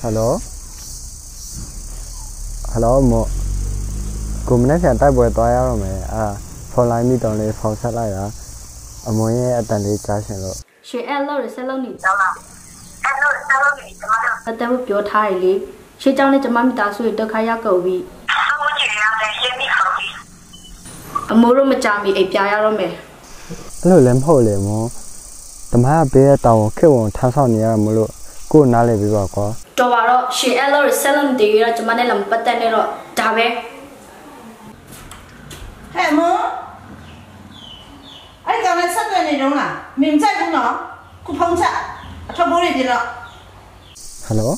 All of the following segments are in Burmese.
ဟယ်လိုဟယ်လိုမော်ကိုမနေ့ကတိုက်ပွဲသွားရတော့မယ်အာဖော်လိုက်မိတော့လေဖော်ဆက်လိုက်တာအမွန်ရဲ့အတန်လေးကြားရှင်လို့ရှင်အဲ့လို့ဆက်လို့နေတော့လားအဲ့လို့ဆက်လို့နေကျွန်မတို့အတန်ပြောထားရလေရှင်ကြောင့်လည်းကျွန်မမိသားစုတွေဒုက္ခရောက်ကုန်ပြီသူ့ကြည်ရတယ်ရှင်မိခေါ်ပြီအမိုးတို့မကြမီအိပ်ပြာရတော့မယ်အဲ့လိုလည်းမဟုတ်လေမောတမဟာဘေးတောင်ခက်ဝင်ထမ်းဆောင်နေရမလို့ ကိုယ်နားလေပြီးပါကွာတော်ပါတော့ရွှေအဲ့လောက်ရဆက်လောက်နေရတော့ကျမနဲ့လည်းမပတ်သက်နဲ့တော့ဒါပဲဟဲ့မအဲ့ကောင်လည်းဆက်သွယ်နေတော့လားမင်းကြိုက်ဘူးနော်ခုဖုန်းချက်အထပ်ဘိုးတွေပြတော့ဟယ်လို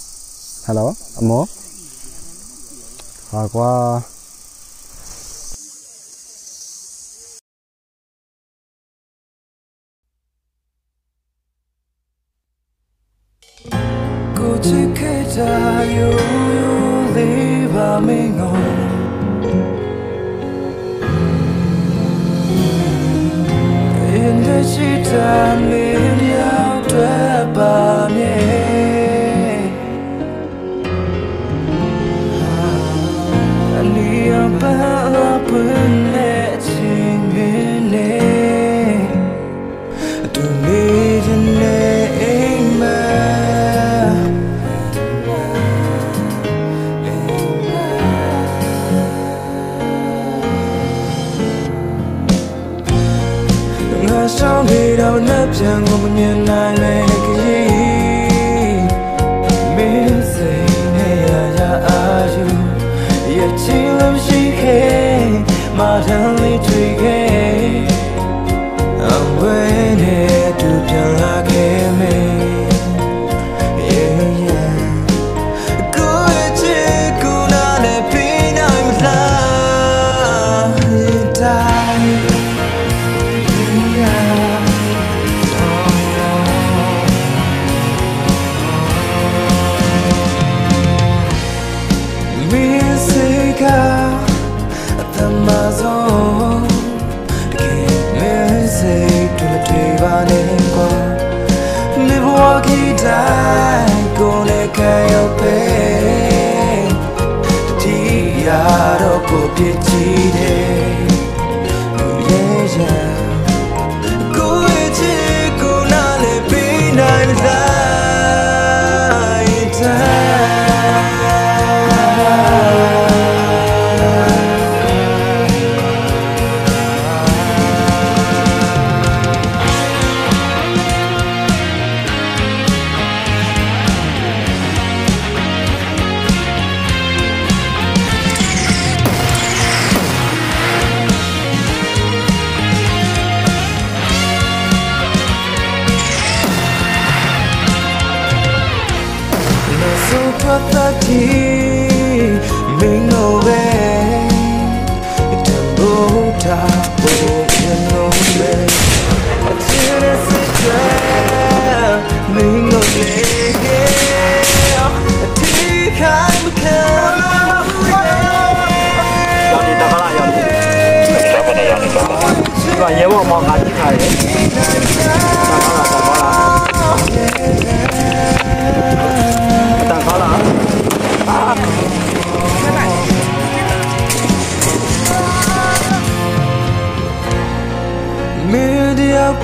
ဟယ်လိုအမော်ဟာကွာ ကိုချစ်ခဲ့တာယူယူလေးပါမင်းကိုအင်းတဲ့ရှိ ဆောင်နေတော့နှက်ပြန်ကိုမမြင်နိုင်လေကြီး တိယတော့ကိုပြစ်ကြည့်တယ် No so propati mingo be Tambota bo no be Atira sitra mingo be Ati kai mukha ရောက်နေတာကလားရောက်နေတယ်ဘယ်နဲ့ရောက်နေတော့ဒီကရဲဘော်မော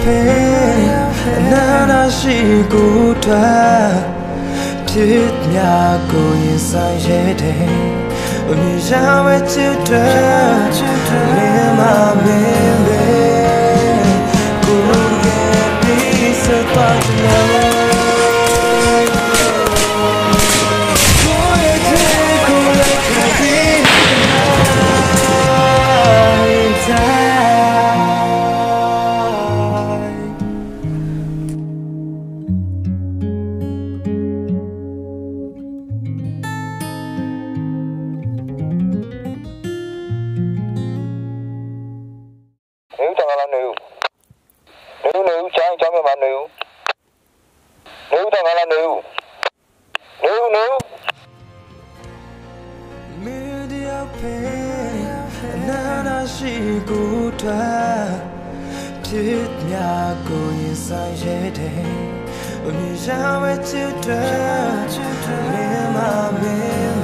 တယောက်ပဲအနာနာရှိကိုထွက်ဖြစ်များကိုရင်ဆိုင်ရတဲ့အမြင်ရမဲ့ချစ်တဲ့မင်းမမင်း လားနေဦးနေဦးတော့ငါလားနေဦးနေဦးနေဦး Media pain နာနာရှိကိုထားဖြစ်မြကိုရင်ဆိုင်ရတဲ့အမြင်ရမဲ့ချစ်တဲ့မင်းမမင်း